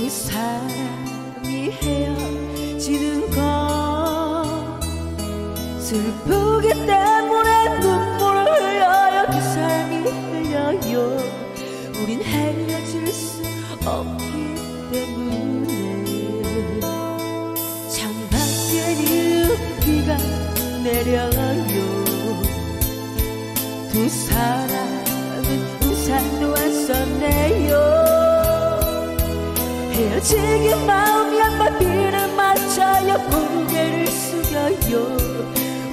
것두 사람이 헤어지는 것 슬프기 때문에 눈물을 흘려요. 두 사람이 흘려요. 우린 헤어질 수 없기 때문에 창밖에 비가 내려요. 두 사람 지기 마음이 한번 비를 맞춰요. 고개를 숙여요.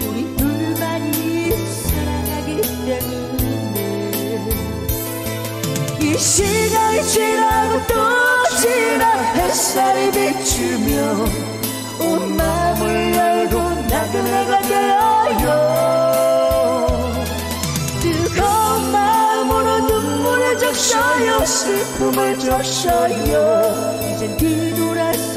우리 둘만이 사랑하기 때문에. 이 시간이 지나고 또 지나 햇살이 비추며 온 마음을 적셔요 슬픔을 적셔요. 이젠 뒤돌아서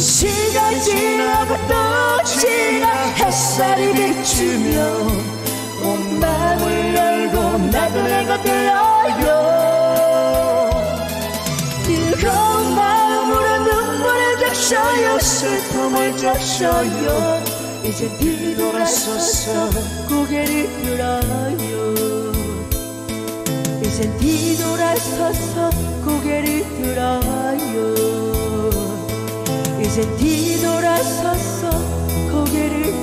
시간 지나고 또 지나 햇살이 비추며 온 마음을 열고 나그네가 되어요. 뜨거운 마음으로 눈물을 적셔요 슬픔을 적셔요. 이제 뒤돌아서서 고개를 들어요. 이젠 뒤돌아서서 고개를 들어요 이제 뒤돌아서서 고개를